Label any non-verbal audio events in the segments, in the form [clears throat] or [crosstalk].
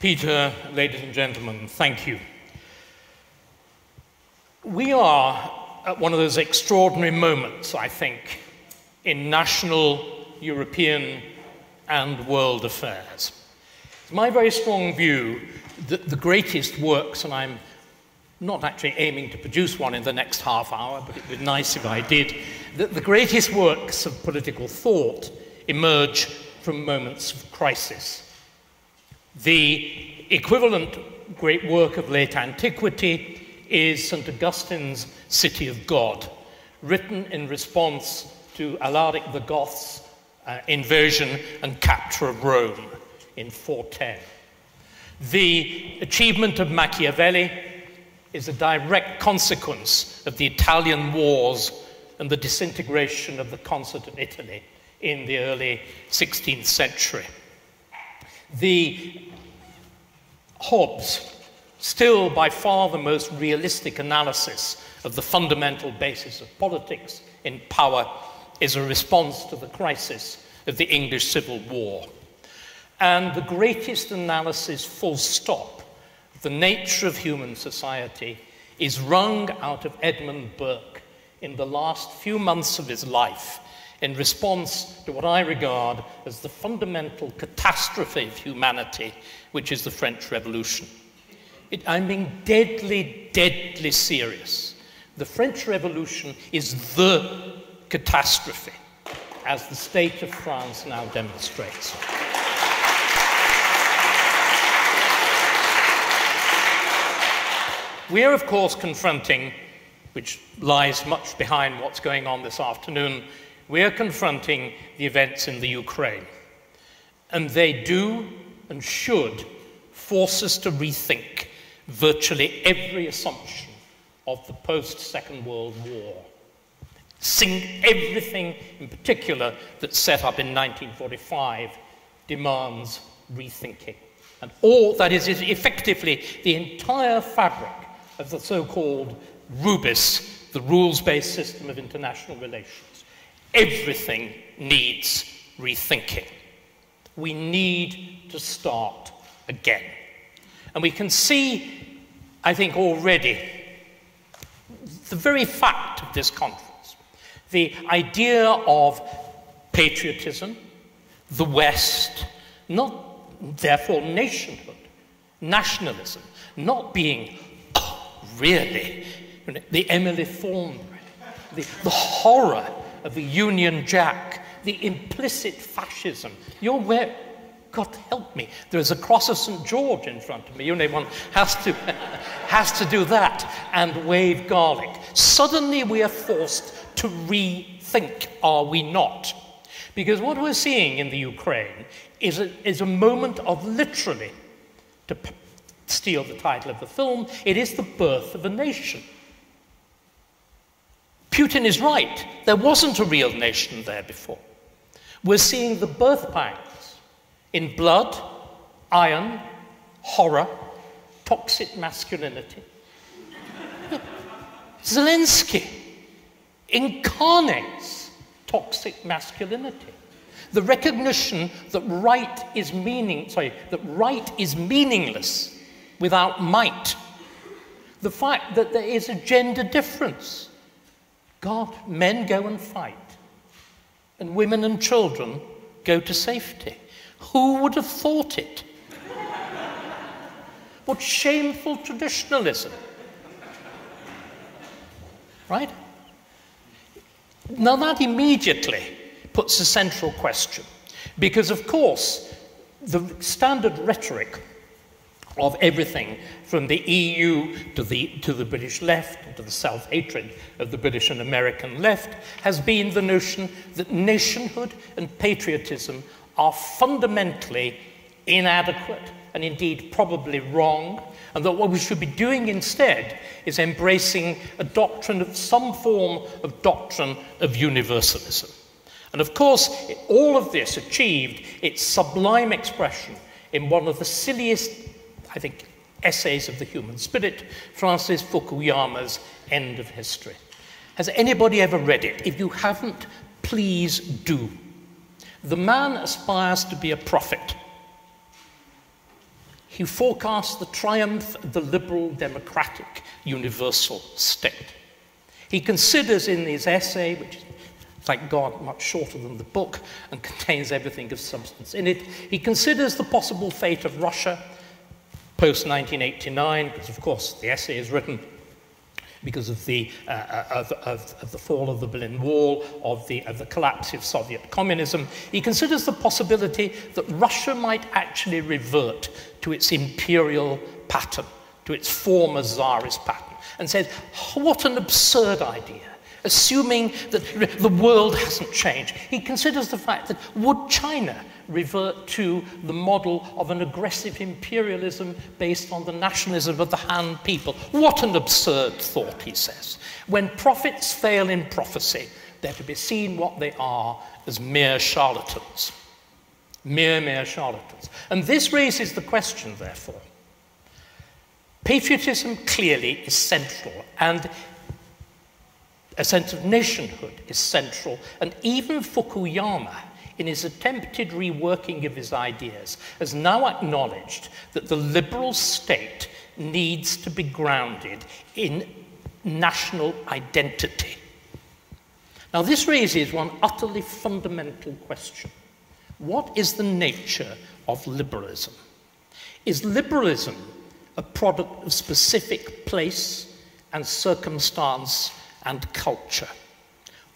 Peter, ladies and gentlemen, thank you. We are at one of those extraordinary moments, I think, in national, European, and world affairs. It's my very strong view that the greatest works, and I'm not actually aiming to produce one in the next half hour, but it would be nice if I did, that the greatest works of political thought emerge from moments of crisis. The equivalent great work of late antiquity is St. Augustine's City of God, written in response to Alaric the Goth's uh, invasion and capture of Rome in 410. The achievement of Machiavelli is a direct consequence of the Italian wars and the disintegration of the concert of Italy in the early 16th century. The Hobbes, still by far the most realistic analysis of the fundamental basis of politics in power, is a response to the crisis of the English Civil War. And the greatest analysis, full stop, of the nature of human society is wrung out of Edmund Burke in the last few months of his life in response to what I regard as the fundamental catastrophe of humanity, which is the French Revolution. It, I'm being deadly, deadly serious. The French Revolution is the catastrophe, as the state of France now demonstrates. We are, of course, confronting, which lies much behind what's going on this afternoon, we are confronting the events in the Ukraine. And they do and should force us to rethink virtually every assumption of the post Second World War. Sing everything in particular that's set up in 1945 demands rethinking. And all that is, is effectively the entire fabric of the so called RUBIS, the rules based system of international relations. Everything needs rethinking. We need to start again. And we can see, I think, already the very fact of this conference, the idea of patriotism, the West, not therefore nationhood, nationalism, not being, oh, really, the Emily Thornberry, the, the horror of the Union Jack, the implicit fascism. You're where, God help me, there's a cross of St. George in front of me. You know, one has to, [laughs] has to do that and wave garlic. Suddenly we are forced to rethink, are we not? Because what we're seeing in the Ukraine is a, is a moment of literally, to steal the title of the film, it is the birth of a nation. Putin is right. There wasn't a real nation there before. We're seeing the birth pangs in blood, iron, horror, toxic masculinity. [laughs] Zelensky incarnates toxic masculinity. The recognition that right is meaning, sorry, that right is meaningless without might. The fact that there is a gender difference God, men go and fight, and women and children go to safety. Who would have thought it? what shameful traditionalism. Right? Now, that immediately puts a central question. Because, of course, the standard rhetoric of everything from the EU to the, to the British left, to the self hatred of the British and American left, has been the notion that nationhood and patriotism are fundamentally inadequate and indeed probably wrong, and that what we should be doing instead is embracing a doctrine of some form of doctrine of universalism. And of course, all of this achieved its sublime expression in one of the silliest I think, Essays of the Human Spirit, Francis Fukuyama's End of History. Has anybody ever read it? If you haven't, please do. The man aspires to be a prophet. he forecasts the triumph of the liberal, democratic, universal state. He considers in his essay, which is thank God much shorter than the book and [laughs] contains everything of substance in it, he considers the possible fate of Russia post 1989, because of course the essay is written because of the, uh, uh, of, of, of, the fall of the Berlin Wall, of the, of the collapse of Soviet communism. He considers the possibility that Russia might actually revert to its imperial pattern, to its former czarist pattern, and says, what an absurd idea assuming that the world hasn't changed. He considers the fact that would China revert to the model of an aggressive imperialism based on the nationalism of the Han people? What an absurd thought, he says. When prophets fail in prophecy, they're to be seen what they are as mere charlatans. Mere, mere charlatans. And this raises the question, therefore. Patriotism clearly is central, and a sense of nationhood is central, and even Fukuyama, in his attempted reworking of his ideas, has now acknowledged that the liberal state needs to be grounded in national identity. Now, this raises one utterly fundamental question What is the nature of liberalism? Is liberalism a product of specific place and circumstance and culture?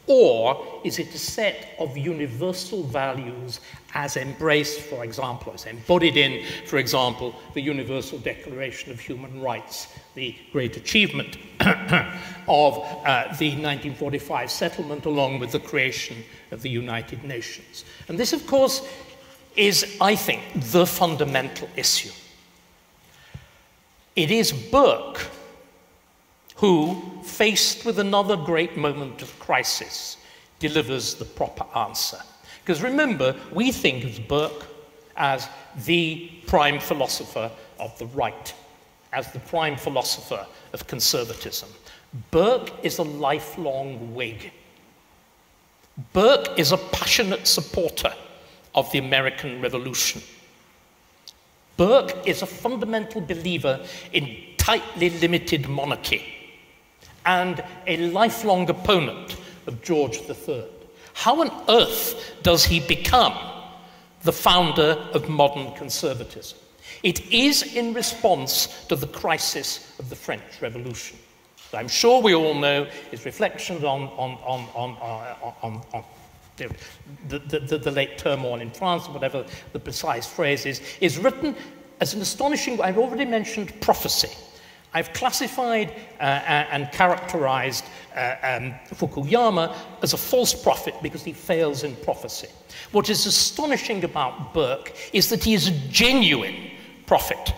Or is it a set of universal values as embraced, for example, as embodied in, for example, the Universal Declaration of Human Rights, the great achievement [clears throat] of uh, the 1945 settlement, along with the creation of the United Nations? And this, of course, is, I think, the fundamental issue. It is Burke who, faced with another great moment of crisis, delivers the proper answer. Because remember, we think of Burke as the prime philosopher of the right, as the prime philosopher of conservatism. Burke is a lifelong Whig. Burke is a passionate supporter of the American Revolution. Burke is a fundamental believer in tightly limited monarchy and a lifelong opponent of George III. How on earth does he become the founder of modern conservatism? It is in response to the crisis of the French Revolution. I'm sure we all know his reflections on, on, on, on, uh, the, the, the, late turmoil in France, whatever the precise phrase is, is written as an astonishing, I've already mentioned prophecy. I've classified uh, and characterized uh, um, Fukuyama as a false prophet because he fails in prophecy. What is astonishing about Burke is that he is a genuine prophet.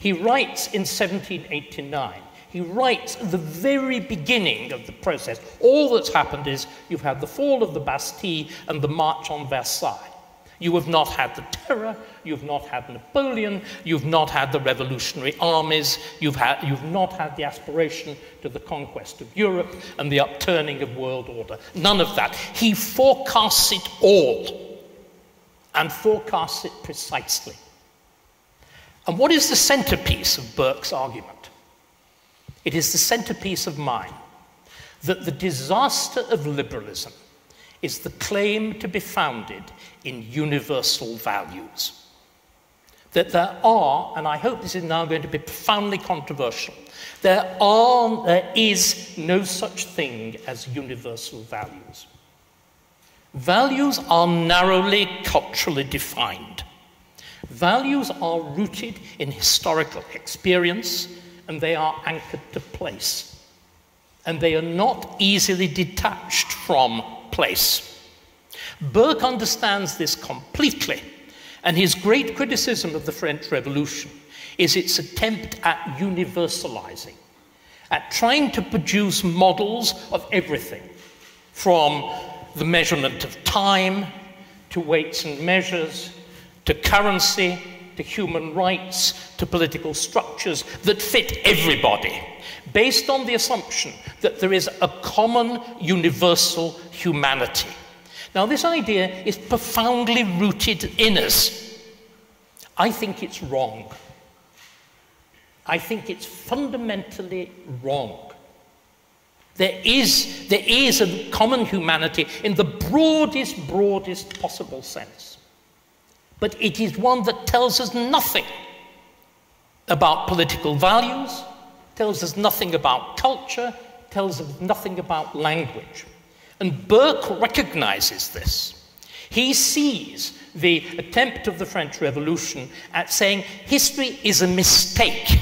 He writes in 1789. He writes at the very beginning of the process. All that's happened is you've had the fall of the Bastille and the march on Versailles. You have not had the terror, you've not had Napoleon, you've not had the revolutionary armies, you've, had, you've not had the aspiration to the conquest of Europe and the upturning of world order. None of that. He forecasts it all and forecasts it precisely. And what is the centerpiece of Burke's argument? It is the centerpiece of mine that the disaster of liberalism is the claim to be founded in universal values. That there are, and I hope this is now going to be profoundly controversial, there are, there is no such thing as universal values. Values are narrowly culturally defined. Values are rooted in historical experience and they are anchored to place. And they are not easily detached from place. Burke understands this completely, and his great criticism of the French Revolution is its attempt at universalizing, at trying to produce models of everything, from the measurement of time to weights and measures to currency to human rights to political structures that fit everybody based on the assumption that there is a common universal humanity. Now, this idea is profoundly rooted in us. I think it's wrong. I think it's fundamentally wrong. There is, there is a common humanity in the broadest, broadest possible sense. But it is one that tells us nothing about political values, tells us nothing about culture, tells us nothing about language. And Burke recognizes this. He sees the attempt of the French Revolution at saying history is a mistake,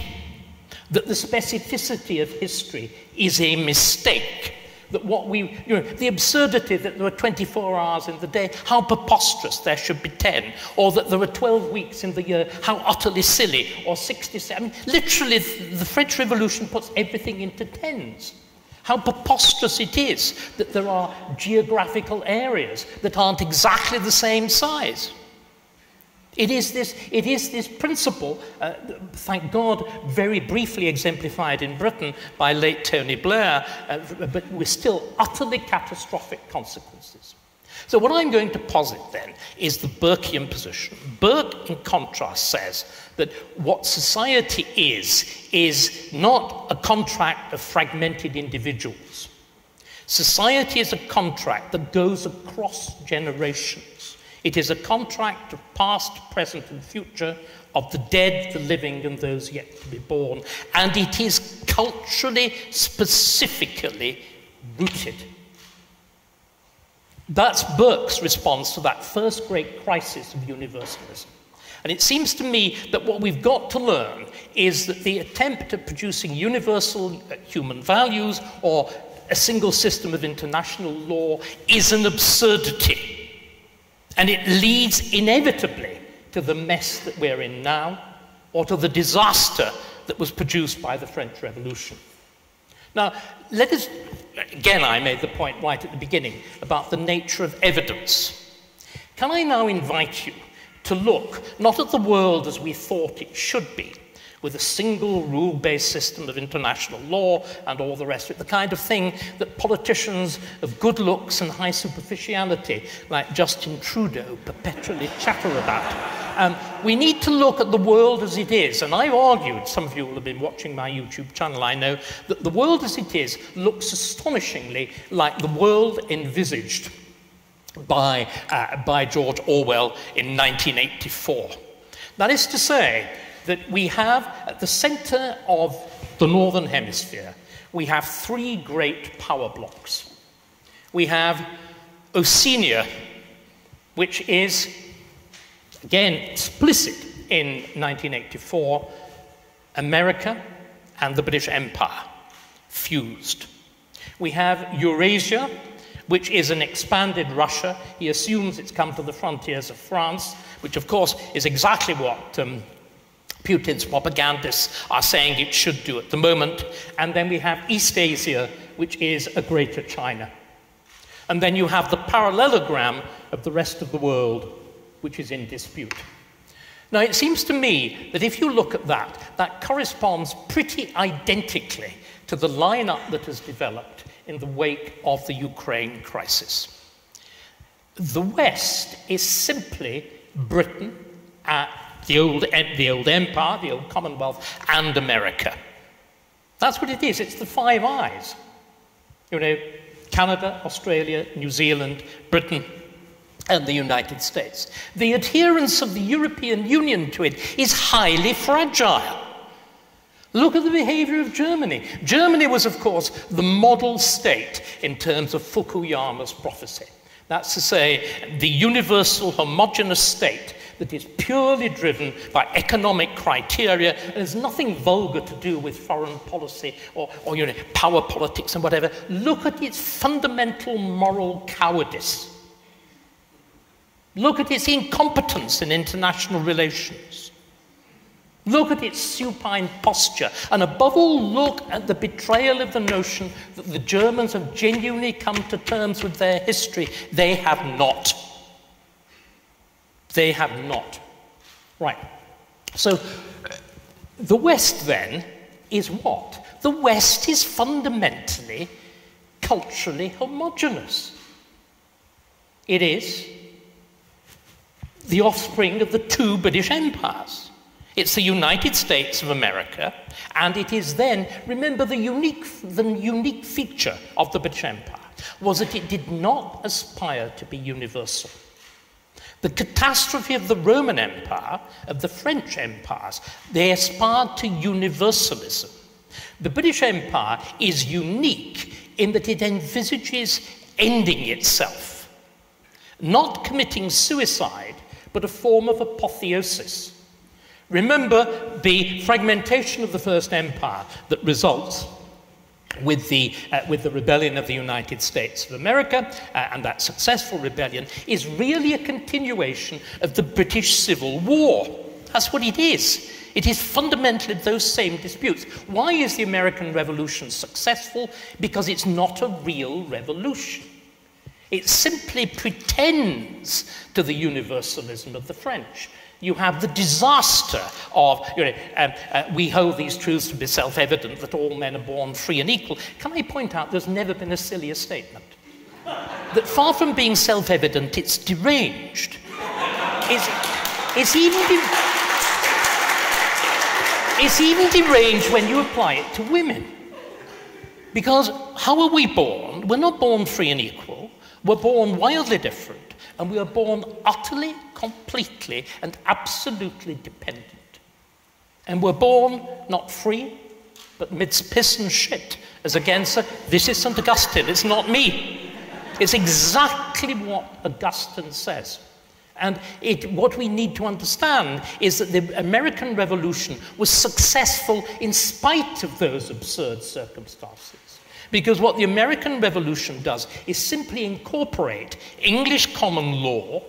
that the specificity of history is a mistake. That what we, you know, the absurdity that there are 24 hours in the day, how preposterous there should be 10, or that there are 12 weeks in the year, how utterly silly, or 67. I mean, literally, the French Revolution puts everything into tens. How preposterous it is that there are geographical areas that aren't exactly the same size. It is this, it is this principle, uh, thank God, very briefly exemplified in Britain by late Tony Blair, uh, but with still utterly catastrophic consequences. So, what I'm going to posit then is the Burkean position. Burke, in contrast, says that what society is, is not a contract of fragmented individuals. Society is a contract that goes across generations. It is a contract of past, present, and future, of the dead, the living, and those yet to be born. And it is culturally, specifically rooted. That's Burke's response to that first great crisis of universalism. And it seems to me that what we've got to learn is that the attempt at producing universal uh, human values or a single system of international law is an absurdity. And it leads inevitably to the mess that we're in now or to the disaster that was produced by the French Revolution. Now, let us, again, I made the point right at the beginning about the nature of evidence. Can I now invite you to look not at the world as we thought it should be, with a single rule based system of international law and all the rest of it, the kind of thing that politicians of good looks and high superficiality, like Justin Trudeau, perpetually chatter about. Um, we need to look at the world as it is. And I've argued, some of you will have been watching my YouTube channel, I know, that the world as it is looks astonishingly like the world envisaged by, uh, by George Orwell in 1984. That is to say, that we have at the center of the Northern Hemisphere, we have three great power blocks. We have Oceania, which is, again, explicit in 1984, America and the British Empire fused. We have Eurasia, which is an expanded Russia. He assumes it's come to the frontiers of France, which, of course, is exactly what um, Putin's propagandists are saying it should do at the moment. And then we have East Asia, which is a greater China. And then you have the parallelogram of the rest of the world, which is in dispute. Now, it seems to me that if you look at that, that corresponds pretty identically to the lineup that has developed in the wake of the Ukraine crisis. The West is simply Britain, uh, the, old, the old empire, the old Commonwealth, and America. That's what it is. It's the five eyes. You know, Canada, Australia, New Zealand, Britain, and the United States. The adherence of the European Union to it is highly fragile. Look at the behavior of Germany. Germany was, of course, the model state in terms of Fukuyama's prophecy. That's to say, the universal homogenous state that is purely driven by economic criteria and has nothing vulgar to do with foreign policy or, or you know, power politics and whatever. Look at its fundamental moral cowardice. Look at its incompetence in international relations. Look at its supine posture, and above all, look at the betrayal of the notion that the Germans have genuinely come to terms with their history. They have not. They have not. Right. So, the West then is what? The West is fundamentally culturally homogenous. It is the offspring of the two British empires. It's the United States of America, and it is then, remember, the unique, the unique feature of the British Empire was that it did not aspire to be universal. The catastrophe of the Roman Empire, of the French empires, they aspired to universalism. The British Empire is unique in that it envisages ending itself, not committing suicide, but a form of apotheosis. Remember the fragmentation of the First Empire that results with the, uh, with the rebellion of the United States of America, uh, and that successful rebellion is really a continuation of the British Civil War. That's what it is. It is fundamentally those same disputes. Why is the American Revolution successful? Because it's not a real revolution. It simply pretends to the universalism of the French you have the disaster of, you know, um, uh, we hold these truths to be self evident that all men are born free and equal. Can I point out there's never been a sillier statement? that far from being self evident, it's deranged. It's, it's, even de- it's even deranged when you apply it to women. Because how are we born? We're not born free and equal, we're born wildly different and we are born utterly, completely, and absolutely dependent. And we're born not free, but midst piss and shit, as against this is St. Augustine, it's not me. It's exactly what Augustine says. And it, what we need to understand is that the American Revolution was successful in spite of those absurd circumstances. Because what the American Revolution does is simply incorporate English common law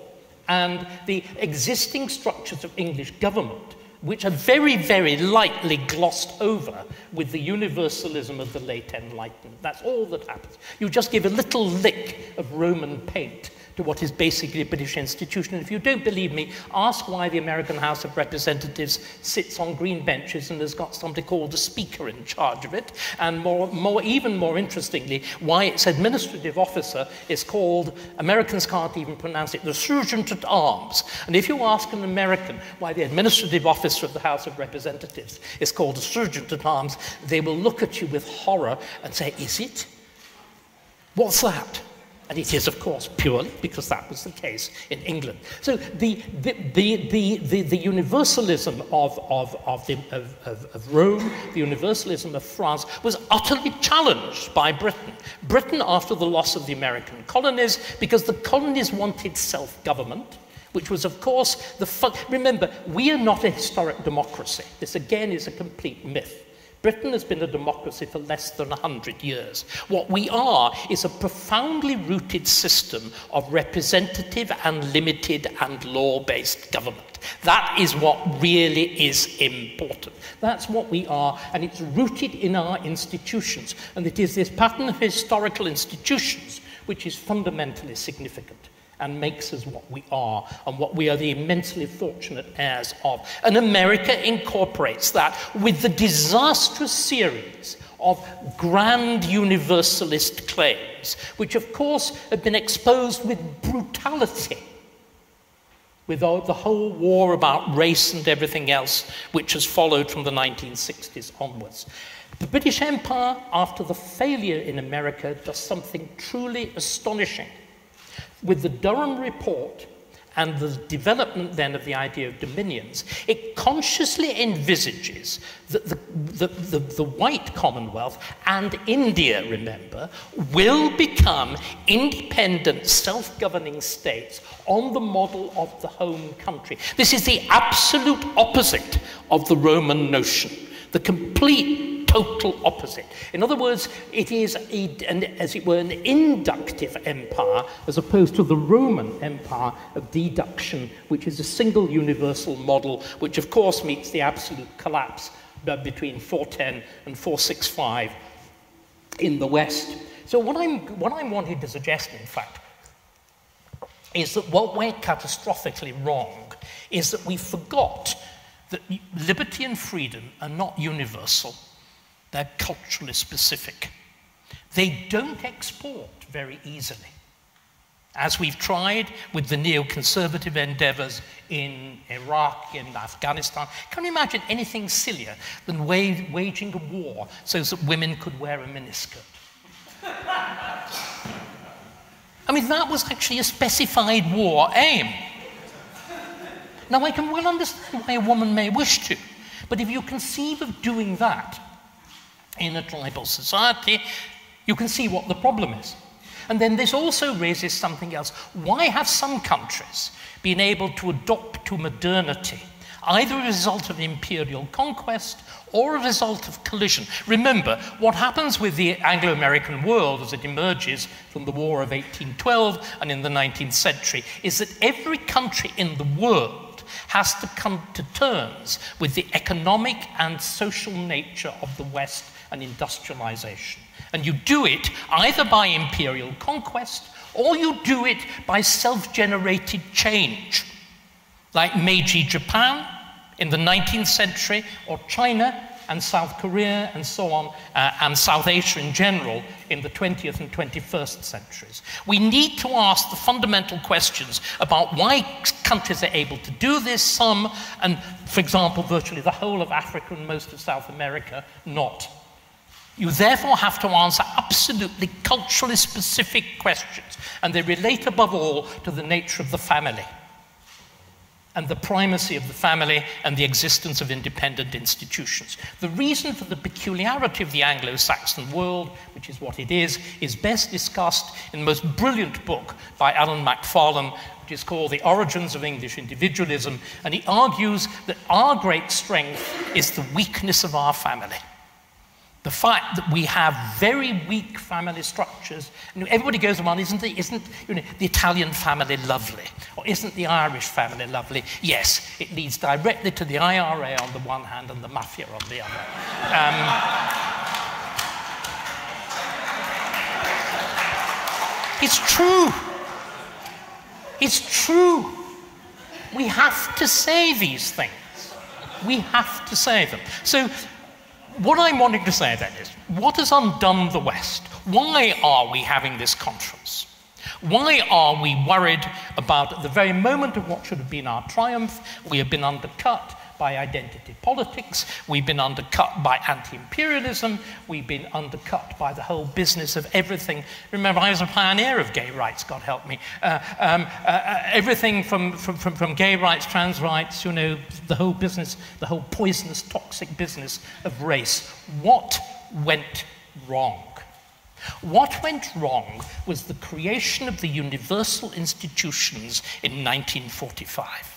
and the existing structures of English government, which are very, very lightly glossed over with the universalism of the late Enlightenment. That's all that happens. You just give a little lick of Roman paint to what is basically a British institution. And if you don't believe me, ask why the American House of Representatives sits on green benches and has got somebody called a speaker in charge of it. And more, more, even more interestingly, why its administrative officer is called, Americans can't even pronounce it, the Sergeant at Arms. And if you ask an American why the administrative officer of the House of Representatives is called a Sergeant at Arms, they will look at you with horror and say, Is it? What's that? And it is, of course, purely because that was the case in England. So the, the, the, the, the, universalism of, of, of, the, of, of, Rome, the universalism of France, was utterly challenged by Britain. Britain, after the loss of the American colonies, because the colonies wanted self government, which was, of course, the. Fu- Remember, we are not a historic democracy. This, again, is a complete myth. Britain has been a democracy for less than 100 years. What we are is a profoundly rooted system of representative and limited and law based government. That is what really is important. That's what we are, and it's rooted in our institutions. And it is this pattern of historical institutions which is fundamentally significant and makes us what we are and what we are the immensely fortunate heirs of. And America incorporates that with the disastrous series of grand universalist claims, which of course have been exposed with brutality with the whole war about race and everything else which has followed from the 1960s onwards. The British Empire, after the failure in America, does something truly astonishing with the Durham Report and the development then of the idea of dominions, it consciously envisages that the, the, the, the, white Commonwealth and India, remember, will become independent, self governing states on the model of the home country. This is the absolute opposite of the Roman notion, the complete total opposite. In other words, it is, a, an, as it were, an inductive empire as opposed to the Roman empire of deduction, which is a single universal model, which of course meets the absolute collapse uh, between 410 and 465 in the West. So, what I'm, what I'm wanting to suggest, in fact, is that what went catastrophically wrong is that we forgot that liberty and freedom are not universal. They're culturally specific. They don't export very easily. as we've tried with the neoconservative endeavors in Iraq, in Afghanistan. Can you imagine anything sillier than waging a war so that women could wear a miniskirt? [laughs] I mean, that was actually a specified war aim. Now, I can well understand why a woman may wish to, but if you conceive of doing that in a tribal society, you can see what the problem is. And then this also raises something else. Why have some countries been able to adopt to modernity, either a result of imperial conquest or a result of collision? Remember, what happens with the Anglo American world as it emerges from the War of 1812 and in the 19th century is that every country in the world has to come to terms with the economic and social nature of the West and industrialization. And you do it either by imperial conquest or you do it by self generated change, like Meiji Japan in the 19th century, or China and South Korea and so on, uh, and South Asia in general in the 20th and 21st centuries. We need to ask the fundamental questions about why countries are able to do this, some, and for example, virtually the whole of Africa and most of South America, not. You therefore have to answer absolutely culturally specific questions, and they relate above all to the nature of the family and the primacy of the family and the existence of independent institutions. The reason for the peculiarity of the Anglo Saxon world, which is what it is, is best discussed in the most brilliant book by Alan Macfarlane, which is called The Origins of English Individualism, and he argues that our great strength is the weakness of our family. The fact that we have very weak family structures. You know, everybody goes around, isn't, the, isn't you know, the Italian family lovely? Or isn't the Irish family lovely? Yes, it leads directly to the IRA on the one hand and the mafia on the other. Um, it's true. It's true. We have to say these things. We have to say them. So what I'm wanting to say then is what has undone the West? Why are we having this conference? Why are we worried about at the very moment of what should have been our triumph? We have been undercut by identity politics, we've been undercut by anti imperialism, we've been undercut by the whole business of everything. Remember, I was a pioneer of gay rights, God help me. Uh, um, uh, everything from, from, from, from gay rights, trans rights, you know, the whole business, the whole poisonous, toxic business of race. What went wrong? What went wrong was the creation of the universal institutions in 1945.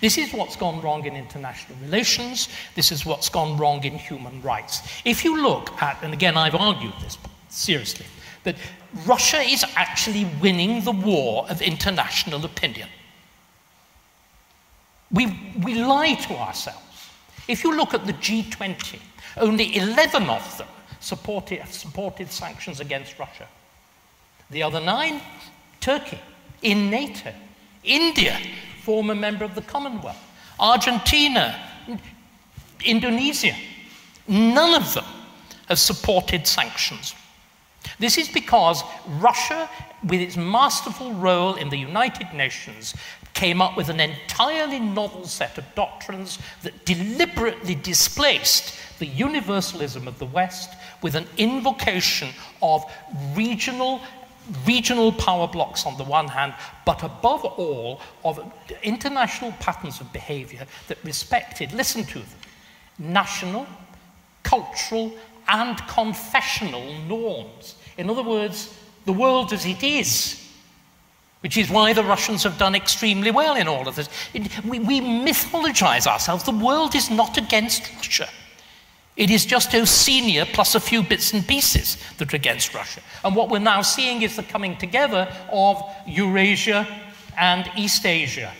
This is what's gone wrong in international relations. This is what's gone wrong in human rights. If you look at, and again, I've argued this seriously, that Russia is actually winning the war of international opinion. We, we lie to ourselves. If you look at the G20, only 11 of them supported, supported sanctions against Russia. The other nine, Turkey, in NATO, India, former member of the Commonwealth, Argentina, Indonesia. None of them have supported sanctions. This is because Russia, with its masterful role in the United Nations, came up with an entirely novel set of doctrines that deliberately displaced the universalism of the West with an invocation of regional regional power blocks on the one hand, but above all, of international patterns of behavior that respected, listen to them, national, cultural, and confessional norms. In other words, the world as it is, which is why the Russians have done extremely well in all of this. we, we mythologize ourselves. The world is not against Russia. It is just Oceania plus a few bits and pieces that are against Russia. And what we're now seeing is the coming together of Eurasia and East Asia,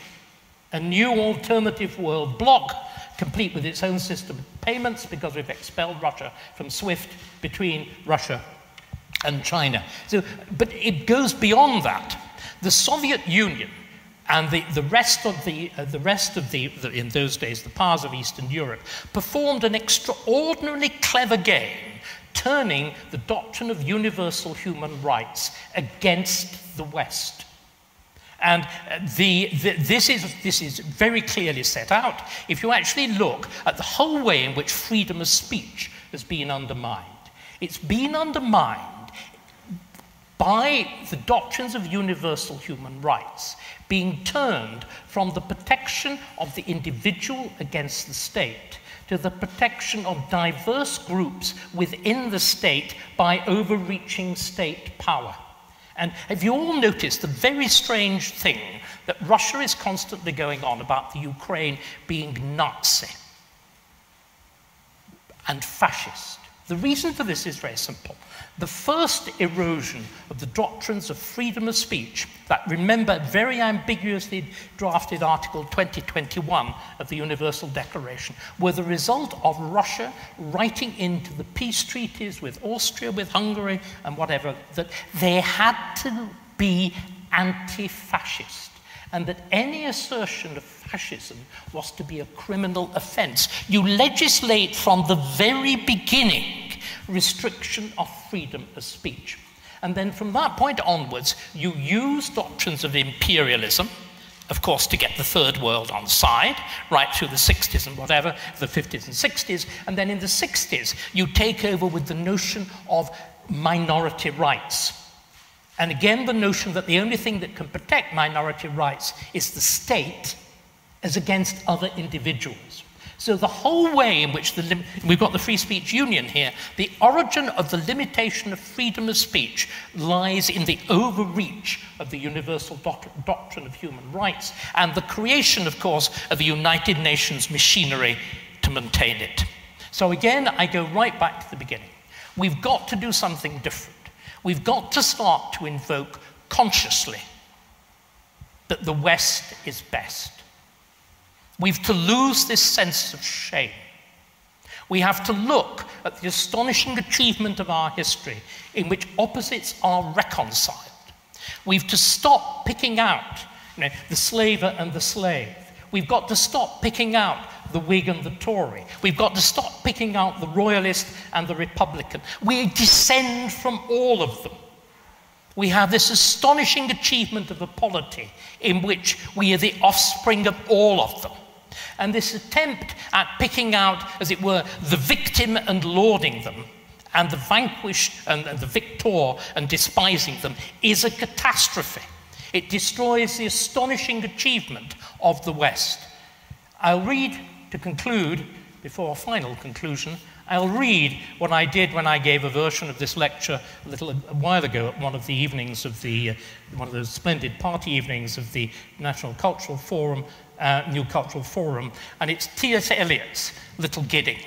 a new alternative world bloc, complete with its own system of payments because we've expelled Russia from SWIFT between Russia and China. So, but it goes beyond that. The Soviet Union and the, the rest of, the, uh, the, rest of the, the, in those days, the powers of Eastern Europe, performed an extraordinarily clever game, turning the doctrine of universal human rights against the West. And uh, the, the, this, is, this is very clearly set out if you actually look at the whole way in which freedom of speech has been undermined. It's been undermined by the doctrines of universal human rights being turned from the protection of the individual against the state to the protection of diverse groups within the state by overreaching state power. And have you all noticed the very strange thing that Russia is constantly going on about the Ukraine being Nazi and fascist? The reason for this is very simple. The first erosion of the doctrines of freedom of speech, that remember very ambiguously drafted Article 2021 of the Universal Declaration, were the result of Russia writing into the peace treaties with Austria, with Hungary, and whatever, that they had to be anti fascist and that any assertion of fascism was to be a criminal offense. You legislate from the very beginning restriction of freedom of speech. And then from that point onwards, you use doctrines of imperialism, of course, to get the third world on side, right through the 60s and whatever, the 50s and 60s. And then in the 60s, you take over with the notion of minority rights. And again, the notion that the only thing that can protect minority rights is the state as against other individuals. So the whole way in which the we've got the Free Speech Union here, the origin of the limitation of freedom of speech lies in the overreach of the universal doc doctrine of human rights and the creation, of course, of the United Nations machinery to maintain it. So again, I go right back to the beginning. We've got to do something different. We've got to start to invoke consciously that the West is best. We've to lose this sense of shame. We have to look at the astonishing achievement of our history in which opposites are reconciled. We've to stop picking out you know, the slaver and the slave. We've got to stop picking out the Whig and the Tory. We've got to stop picking out the Royalist and the Republican. We descend from all of them. We have this astonishing achievement of a polity in which we are the offspring of all of them. And this attempt at picking out, as it were, the victim and lauding them, and the vanquished and, and the victor and despising them, is a catastrophe. It destroys the astonishing achievement of the West. I'll read to conclude, before a final conclusion, I'll read what I did when I gave a version of this lecture a little a while ago at one of the evenings of the, uh, one of those splendid party evenings of the National Cultural Forum uh, New Cultural Forum, and it's T.S. Eliot's Little Gidding.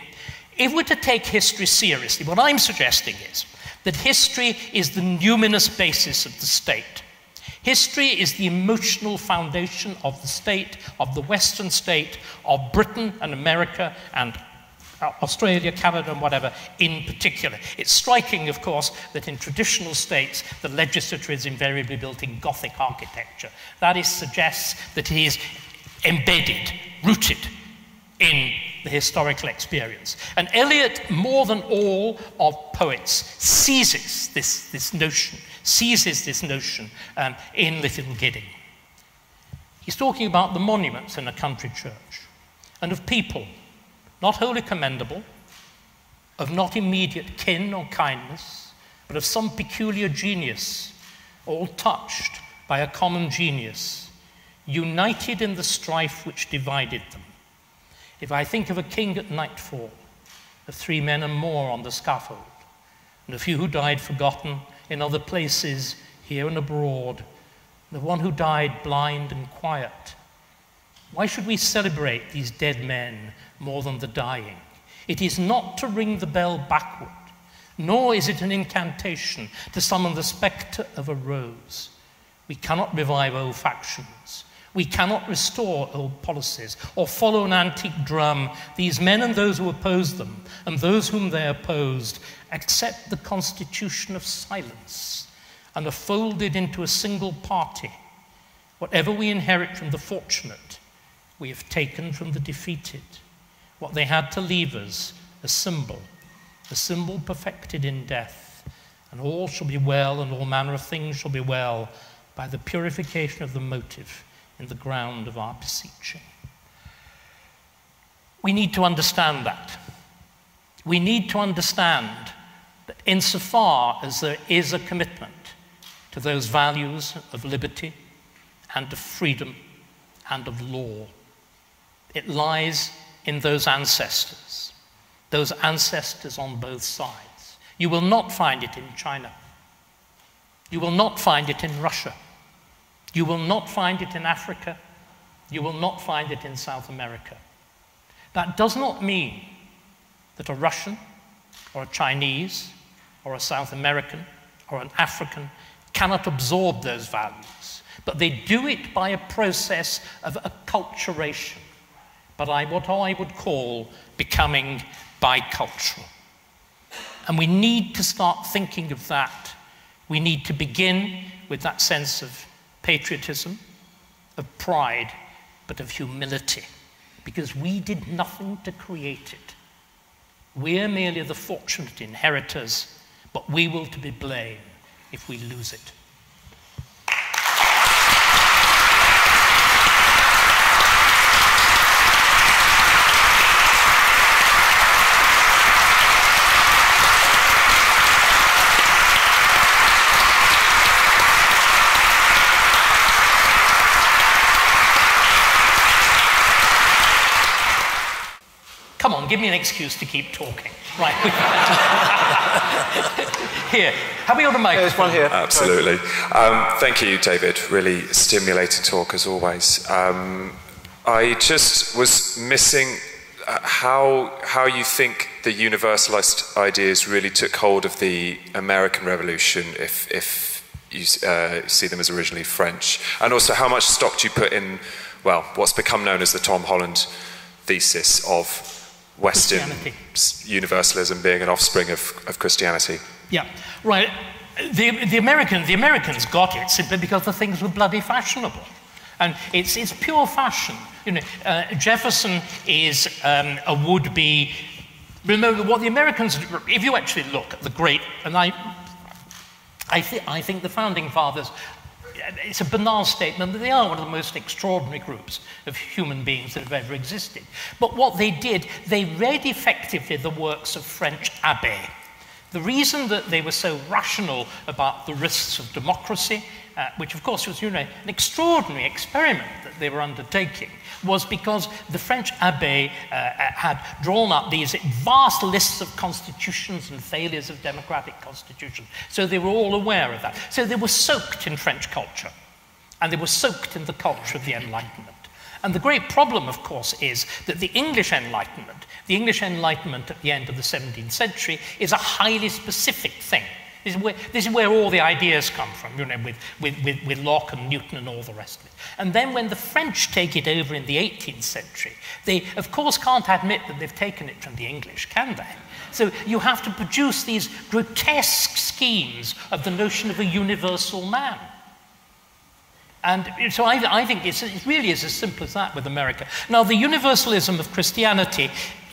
If we're to take history seriously, what I'm suggesting is that history is the numinous basis of the state. History is the emotional foundation of the state, of the Western state, of Britain and America and Australia, Canada, and whatever in particular. It's striking, of course, that in traditional states, the legislature is invariably built in Gothic architecture. That is, suggests that it is embedded, rooted in the historical experience. And Eliot, more than all of poets, seizes this, this notion, seizes this notion um, in Little Gidding. He's talking about the monuments in a country church and of people, not wholly commendable, of not immediate kin or kindness, but of some peculiar genius, all touched by a common genius united in the strife which divided them. If I think of a king at nightfall, of three men and more on the scaffold, and a few who died forgotten in other places, here and abroad, the one who died blind and quiet. Why should we celebrate these dead men more than the dying? It is not to ring the bell backward, nor is it an incantation to summon the spectre of a rose. We cannot revive old factions. We cannot restore old policies or follow an antique drum. These men and those who oppose them, and those whom they opposed, accept the constitution of silence and are folded into a single party. Whatever we inherit from the fortunate, we have taken from the defeated. What they had to leave us, a symbol, a symbol perfected in death. And all shall be well, and all manner of things shall be well by the purification of the motive in the ground of our beseeching. We need to understand that. We need to understand that insofar as there is a commitment to those values of liberty and of freedom and of law, it lies in those ancestors, those ancestors on both sides. You will not find it in China. You will not find it in Russia. You will not find it in Africa. You will not find it in South America. That does not mean that a Russian or a Chinese or a South American or an African cannot absorb those values, but they do it by a process of acculturation, but I, what I would call becoming bicultural. And we need to start thinking of that. We need to begin with that sense of patriotism, of pride, but of humility, because we did nothing to create it. We're merely the fortunate inheritors, but we will to be blamed if we lose it. Give me an excuse to keep talking. Right. [laughs] here, have we got a mic? There's one here. Absolutely. Um, thank you, David. Really stimulating talk as always. Um, I just was missing uh, how, how you think the universalist ideas really took hold of the American Revolution, if, if you uh, see them as originally French, and also how much stock do you put in, well, what's become known as the Tom Holland thesis of Western universalism being an offspring of, of Christianity. Yeah, right. The, the, American, the Americans got it simply because the things were bloody fashionable. And it's, it's pure fashion. You know, uh, Jefferson is um, a would-be... Remember, what the Americans... If you actually look at the great... And I, I, th- I think the Founding Fathers it's a banal statement, but they are one of the most extraordinary groups of human beings that have ever existed. But what they did, they read effectively the works of French abbés. The reason that they were so rational about the risks of democracy, uh, which of course was you know, an extraordinary experiment that they were undertaking, was because the French abbé uh, uh, had drawn up these vast lists of constitutions and failures of democratic constitutions. So they were all aware of that. So they were soaked in French culture, and they were soaked in the culture of the Enlightenment. And the great problem, of course, is that the English Enlightenment, the English Enlightenment at the end of the 17th century, is a highly specific thing. This is where, this is where all the ideas come from, you know, with, with, with, with Locke and Newton and all the rest of it. And then when the French take it over in the 18th century, they, of course, can't admit that they've taken it from the English, can they? So you have to produce these grotesque schemes of the notion of a universal man. And so I, I think it really is as simple as that with America. Now, the universalism of Christianity,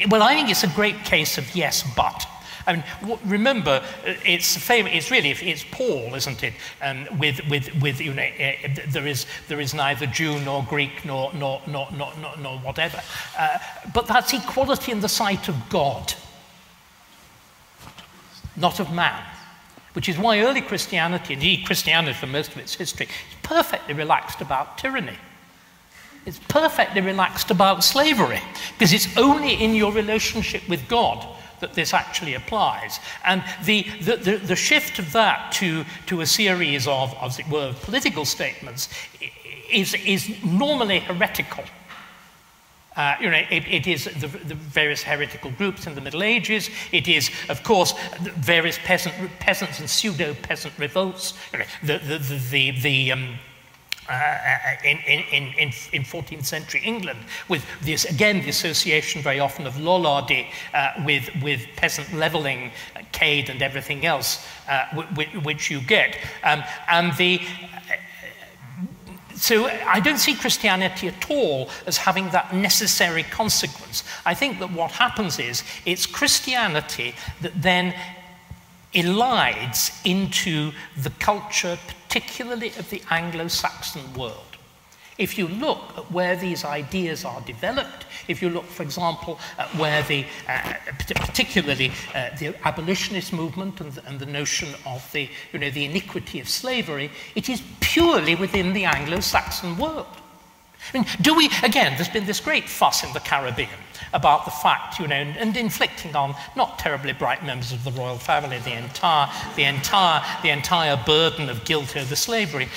well, I think it's a great case of yes, but. I mean, remember, uh, it's it's really, it's Paul, isn't it? Um, with, with, with, you know, uh, there, is, there is neither Jew nor Greek nor, nor, nor, nor, nor, nor whatever. Uh, but that's equality in the sight of God, not of man. Which is why early Christianity, indeed Christianity for most of its history, is perfectly relaxed about tyranny. It's perfectly relaxed about slavery, because it's only in your relationship with God that this actually applies. And the, the, the, the shift of that to, to a series of, as it were, political statements is, is normally heretical. Uh, you know, it, it is the, the, various heretical groups in the Middle Ages. It is, of course, various peasant, peasants and pseudo-peasant revolts. You know, the, the, the, the, um, uh, uh, in, in, in, in 14th century England, with this, again, the association very often of Lollardy uh, with, with peasant levelling, uh, Cade and everything else, uh, which you get. Um, and the, so I don't see Christianity at all as having that necessary consequence. I think that what happens is it's Christianity that then elides into the culture, particularly of the Anglo Saxon world. If you look at where these ideas are developed, if you look, for example, at where the, uh, particularly uh, the abolitionist movement and the, and the, notion of the, you know, the iniquity of slavery, it is purely within the Anglo-Saxon world. I mean, do we, again, there's been this great fuss in the Caribbean about the fact, you know, and, and, inflicting on not terribly bright members of the royal family the entire, the entire, the entire burden of guilt over slavery.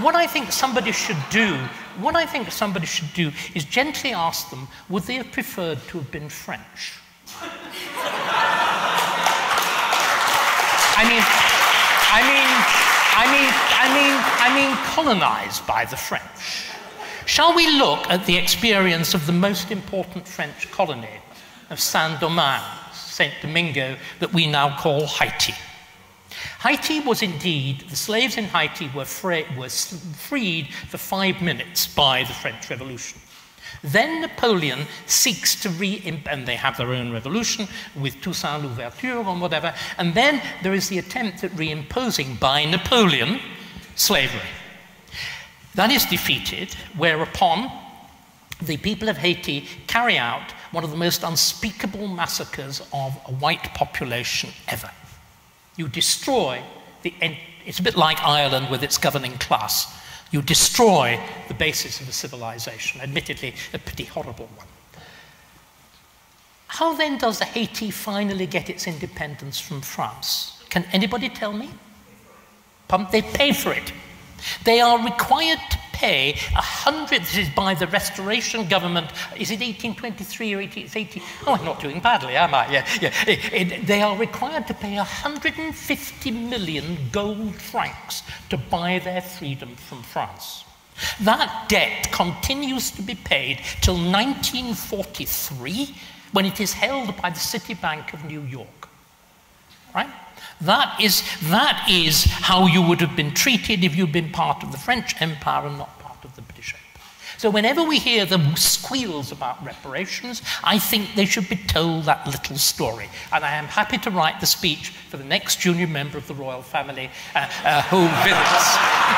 What I think somebody should do, what I think somebody should do is gently ask them, would they have preferred to have been French? I mean, I mean, I mean, I mean, I mean, colonized by the French. Shall we look at the experience of the most important French colony of Saint Domingue, Saint Domingo, that we now call Haiti? Haiti was indeed, the slaves in Haiti were, were freed for five minutes by the French Revolution. Then Napoleon seeks to re, and they have their own revolution with Toussaint Louverture and whatever, and then there is the attempt at reimposing by Napoleon slavery. That is defeated, whereupon the people of Haiti carry out one of the most unspeakable massacres of a white population ever. You destroy the, it's a bit like Ireland with its governing class. You destroy the basis of a civilization, admittedly, a pretty horrible one. How then does Haiti finally get its independence from France? Can anybody tell me? They pay for it. They are required to pay a hundred, this is by the restoration government, is it 1823 or 1880? Oh, I'm not doing badly, am I? Yeah, yeah. It, they are required to pay 150 million gold francs to buy their freedom from France. That debt continues to be paid till 1943 when it is held by the City Bank of New York. Right? That is, that is how you would have been treated if you'd been part of the French Empire and not part of the British Empire. So whenever we hear the squeals about reparations, I think they should be told that little story. And I am happy to write the speech for the next junior member of the royal family uh, uh, who visits.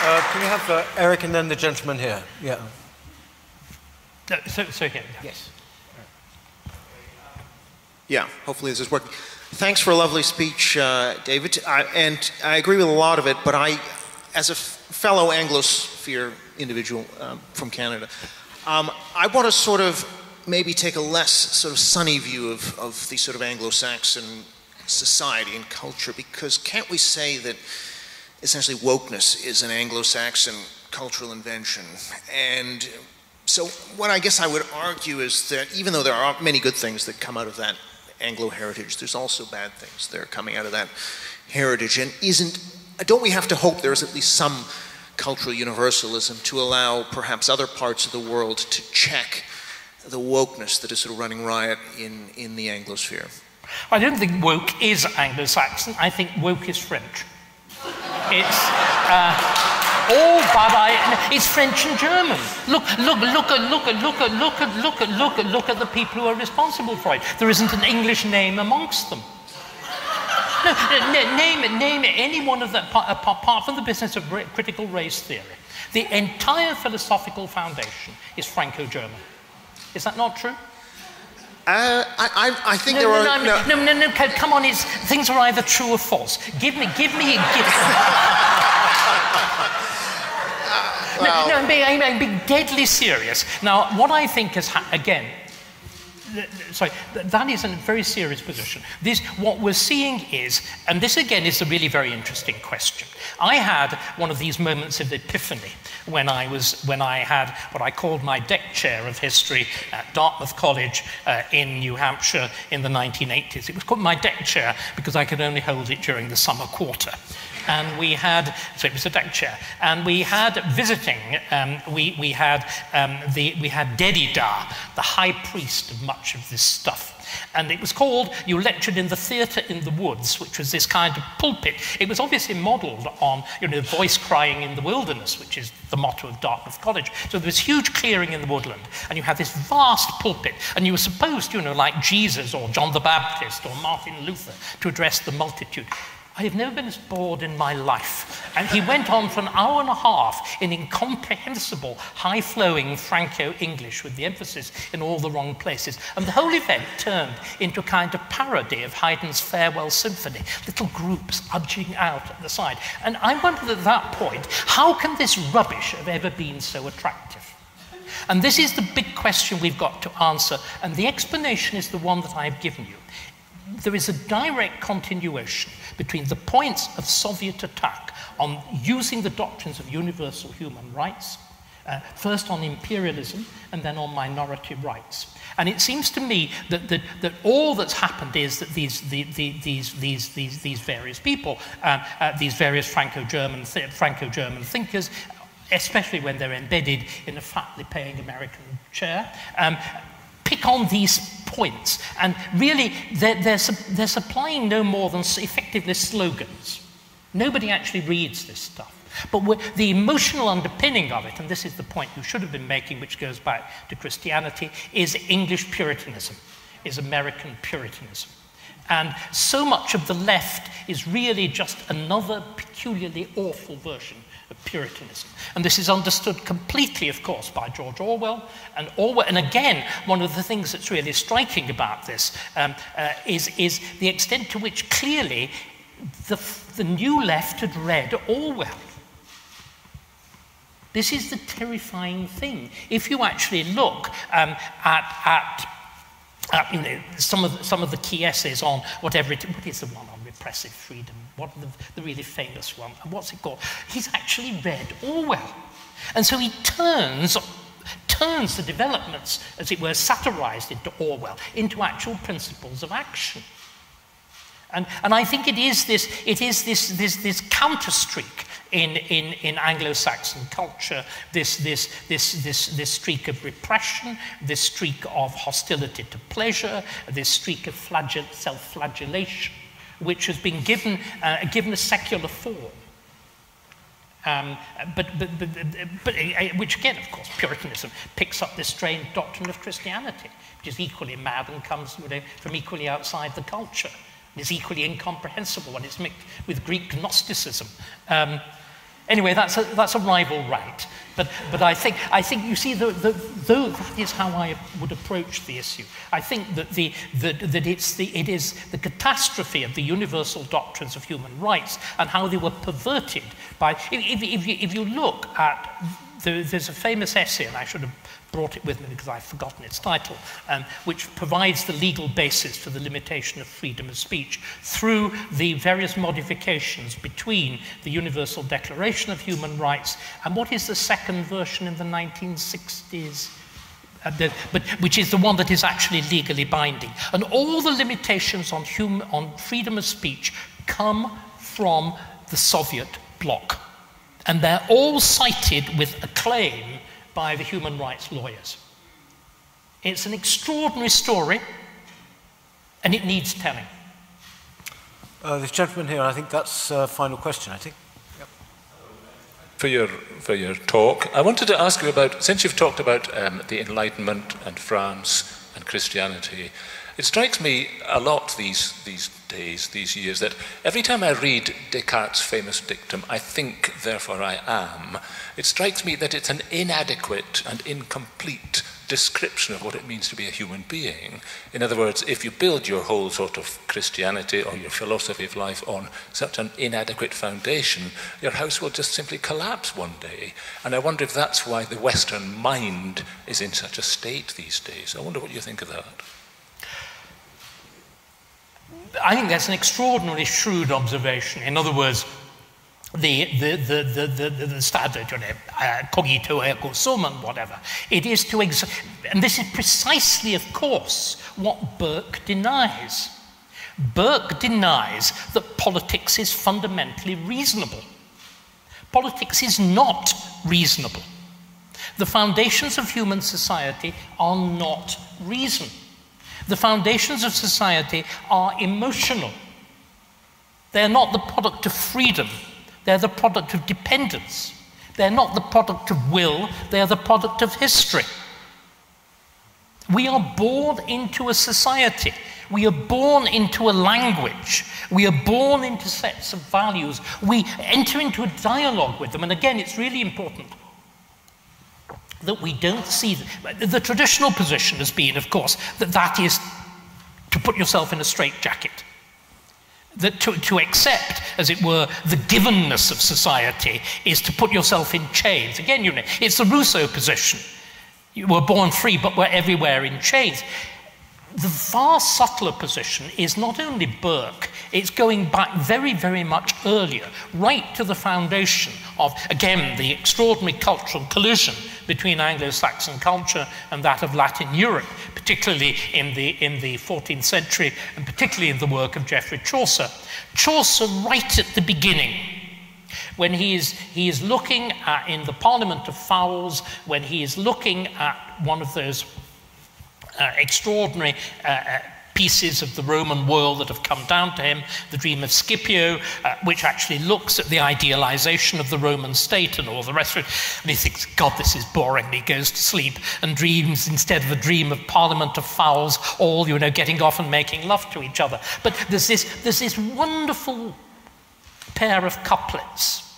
Uh, can we have uh, Eric and then the gentleman here? Yeah. No, so, so here. Yes. Yeah, hopefully this is working. Thanks for a lovely speech, uh, David. I, and I agree with a lot of it, but I, as a fellow Anglosphere individual um, from Canada, um, I want to sort of maybe take a less sort of sunny view of, of the sort of Anglo-Saxon society and culture, because can't we say that essentially wokeness is an Anglo-Saxon cultural invention. And so what I guess I would argue is that even though there are many good things that come out of that Anglo heritage, there's also bad things that are coming out of that heritage. And isn't, don't we have to hope there's at least some cultural universalism to allow perhaps other parts of the world to check the wokeness that is sort of running riot in, in the Anglosphere? I don't think woke is Anglo-Saxon. I think woke is French. It's uh, all Baba. It's French and German. Look, look, look at, look look look at, look at, look at, look at the people who are responsible for it. There isn't an English name amongst them. No, name name any one of them, apart from the business of critical race theory. The entire philosophical foundation is Franco-German. Is that not true? Uh, I, I, think no, there no, are. No, no, no, no, no, come on, it's, things are either true or false. Give me, give me, give [laughs] well, no, no, I'm being, I'm being deadly serious. Now, what I think is, again, sorry, that is a very serious position. This, what we're seeing is, and this again is a really very interesting question. I had one of these moments of epiphany when I was, when I had what I called my deck chair of history at Dartmouth College uh, in New Hampshire in the 1980s. It was called my deck chair because I could only hold it during the summer quarter and we had, so it was a deck chair, and we had visiting, um, we, we, had, um, the, we had Derrida, the high priest of much of this stuff. And it was called You Lectured in the Theatre in the Woods, which was this kind of pulpit. It was obviously modelled on, you know, voice crying in the wilderness, which is the motto of Dartmouth College. So there was huge clearing in the woodland, and you had this vast pulpit, and you were supposed, you know, like Jesus or John the Baptist or Martin Luther, to address the multitude. I have never been as bored in my life. And he went on for an hour and a half in incomprehensible, high flowing Franco English with the emphasis in all the wrong places. And the whole event turned into a kind of parody of Haydn's Farewell Symphony, little groups edging out at the side. And I wondered at that point, how can this rubbish have ever been so attractive? And this is the big question we've got to answer, and the explanation is the one that I've given you. There is a direct continuation between the points of Soviet attack on using the doctrines of universal human rights, uh, first on imperialism and then on minority rights. And it seems to me that, that, that all that's happened is that these, the, the, these, these, these, these various people, uh, uh, these various Franco-German th Franco-German thinkers, especially when they're embedded in a fatly paying American chair, um, pick on these points. And really, they're, they're, they're supplying no more than effectively slogans. Nobody actually reads this stuff. But the emotional underpinning of it, and this is the point you should have been making, which goes back to Christianity, is English Puritanism, is American Puritanism. And so much of the left is really just another peculiarly awful version of Puritanism. And this is understood completely, of course, by George Orwell. And Orwell, and again, one of the things that's really striking about this um, uh, is, is the extent to which clearly the, the new left had read Orwell. This is the terrifying thing. If you actually look um, at, at uh, you know, some of, some of the key essays on whatever it what is the one on repressive freedom, the, the really famous one, and what's it called? He's actually read Orwell. And so he turns, turns the developments, as it were, satirized into Orwell, into actual principles of action. And, and I think it is this, it is this, this, this counter streak in, in, in Anglo-Saxon culture, this, this, this, this, this streak of repression, this streak of hostility to pleasure, this streak of flagell self-flagellation, which has been given, uh, given a secular form. Um, but, but, but, but, uh, which again, of course, Puritanism picks up this strange doctrine of Christianity, which is equally mad and comes from equally outside the culture. is equally incomprehensible when it's mixed with Greek Gnosticism. Um, Anyway, that's a, that's a rival rant. But, but I, think, I think, you see, the, the, though that is how I would approach the issue. I think that, the, the, that it's the, it is the catastrophe of the universal doctrines of human rights and how they were perverted by. If, if, if, you, if you look at there's a famous essay, and I should have brought it with me because I've forgotten its title, um, which provides the legal basis for the limitation of freedom of speech through the various modifications between the Universal Declaration of Human Rights and what is the second version in the 1960s. Uh, the, but which is the one that is actually legally binding. And all the limitations on, hum, on freedom of speech come from the Soviet bloc. And they're all cited with acclaim by the human rights lawyers. It's an extraordinary story, and it needs telling. Uh, this gentleman here, I think that's a uh, final question, I think. For your, for your talk, I wanted to ask you about, since you've talked about um, the Enlightenment and France and Christianity, it strikes me a lot these, these days, these years, that every time I read Descartes' famous dictum, I think, therefore I am, it strikes me that it's an inadequate and incomplete description of what it means to be a human being. In other words, if you build your whole sort of Christianity or your philosophy of life on such an inadequate foundation, your house will just simply collapse one day. And I wonder if that's why the Western mind is in such a state these days. I wonder what you think of that. I think that's an extraordinarily shrewd observation. In other words, the, the, the, the, the, the standard, you know, uh, cogito ergo sum and whatever. It is to, ex- and this is precisely, of course, what Burke denies. Burke denies that politics is fundamentally reasonable. Politics is not reasonable. The foundations of human society are not reason. The foundations of society are emotional. They're not the product of freedom, they're the product of dependence. They're not the product of will, they're the product of history. We are born into a society. We are born into a language. We are born into sets of values. We enter into a dialogue with them. And again, it's really important that we don't see the, traditional position has been, of course, that that is to put yourself in a straitjacket. That to, to accept, as it were, the givenness of society is to put yourself in chains. Again, you know, it's the Rousseau position. You were born free, but we're everywhere in chains the far subtler position is not only Burke, it's going back very, very much earlier, right to the foundation of, again, the extraordinary cultural collision between Anglo Saxon culture and that of Latin Europe, particularly in the, in the 14th century and particularly in the work of Geoffrey Chaucer. Chaucer, right at the beginning, when he is, he is looking at, in the Parliament of Fowls, when he is looking at one of those uh, extraordinary uh, uh, pieces of the Roman world that have come down to him, the dream of Scipio, uh, which actually looks at the idealization of the Roman state and all the rest of it. And he thinks, God, this is boring. And he goes to sleep and dreams instead of a dream of parliament of fowls, all, you know, getting off and making love to each other. But there's this, there's this wonderful pair of couplets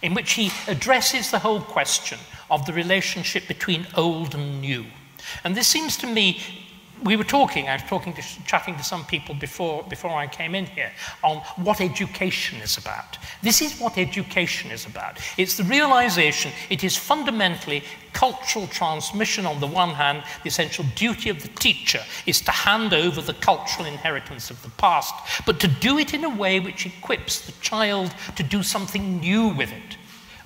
in which he addresses the whole question of the relationship between old and new. And this seems to me, we were talking, I was talking to, chatting to some people before, before I came in here on what education is about. This is what education is about. It's the realization it is fundamentally cultural transmission on the one hand, the essential duty of the teacher is to hand over the cultural inheritance of the past, but to do it in a way which equips the child to do something new with it.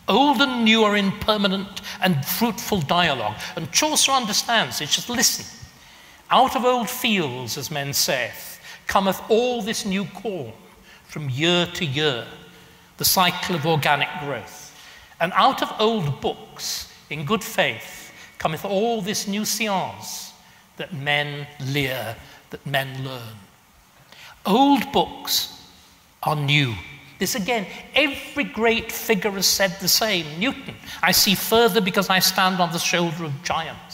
Old and new are in permanent and fruitful dialogue. And Chaucer understands it. Just listen. Out of old fields, as men saith, cometh all this new corn from year to year, the cycle of organic growth. And out of old books, in good faith, cometh all this new science that men lear, that men learn. Old books are new. This again, every great figure has said the same. Newton, I see further because I stand on the shoulder of giants.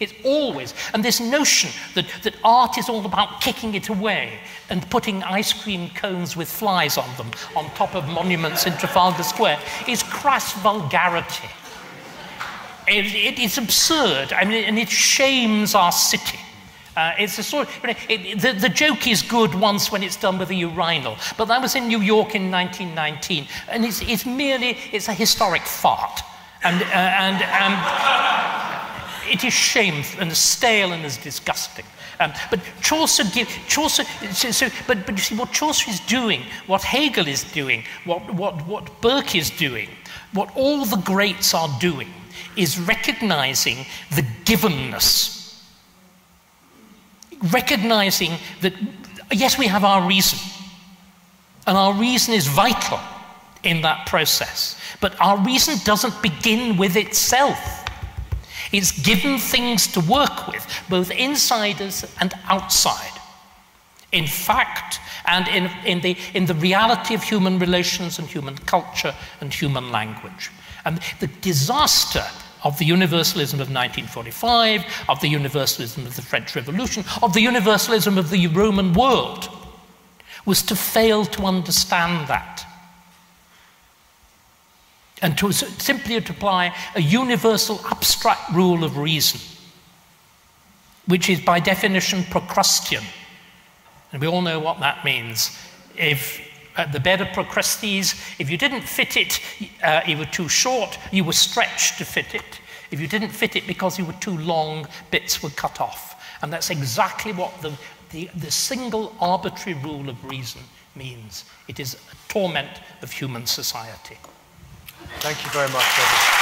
It's always, and this notion that, that art is all about kicking it away and putting ice cream cones with flies on them on top of monuments in Trafalgar Square is crass vulgarity. It, it, it's absurd, I mean, and it shames our city. Uh, it's a sort of, it, the, the joke is good once when it's done with a urinal, but that was in New York in 1919, and it's, it's merely, it's a historic fart. And, uh, and um, it is shameful and stale and as disgusting. Um, but Chaucer, give, Chaucer so, so, but, but you see, what Chaucer is doing, what Hegel is doing, what, what, what Burke is doing, what all the greats are doing, is recognizing the givenness recognizing that, yes, we have our reason, and our reason is vital in that process, but our reason doesn't begin with itself. It's given things to work with, both insiders and outside. In fact, and in, in, the, in the reality of human relations and human culture and human language. And the disaster of the universalism of 1945, of the universalism of the French Revolution, of the universalism of the Roman world, was to fail to understand that. And to simply to apply a universal abstract rule of reason, which is by definition Procrustean. And we all know what that means. If at the bed of Procrustes. If you didn't fit it, uh, you were too short, you were stretched to fit it. If you didn't fit it because you were too long, bits were cut off. And that's exactly what the, the, the single arbitrary rule of reason means. It is a torment of human society. Thank you very much, David.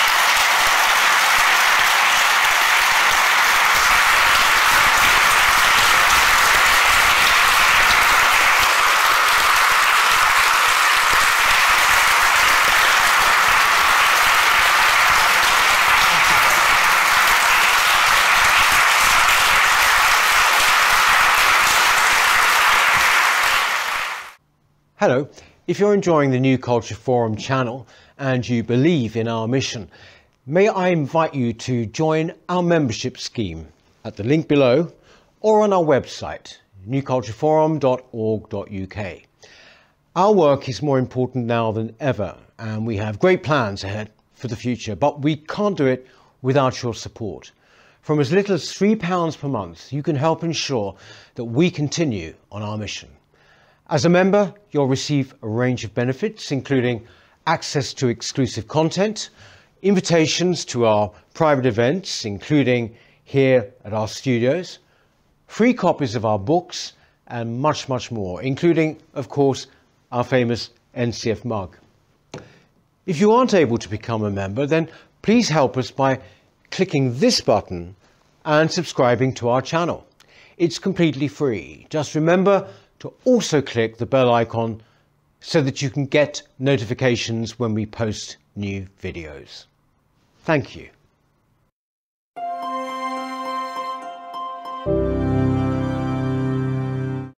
Hello, if you're enjoying the New Culture Forum channel and you believe in our mission, may I invite you to join our membership scheme at the link below or on our website, newcultureforum.org.uk. Our work is more important now than ever, and we have great plans ahead for the future, but we can't do it without your support. From as little as £3 per month, you can help ensure that we continue on our mission. As a member, you'll receive a range of benefits, including access to exclusive content, invitations to our private events, including here at our studios, free copies of our books, and much, much more, including, of course, our famous NCF mug. If you aren't able to become a member, then please help us by clicking this button and subscribing to our channel. It's completely free. Just remember to also click the bell icon so that you can get notifications when we post new videos. Thank you.